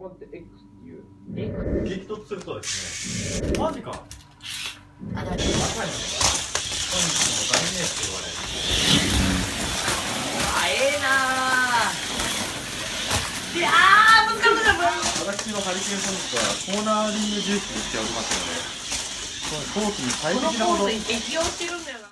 コンって X っていう激突するとですねマジかあ、だ赤いのが本日の代名詞と言われるあ、ええなー。いやー、難しい難し。私のハリケーンソニックはコーナーリング重視でしておりますのでこの飛行機に最適なほど適応してるんだよな。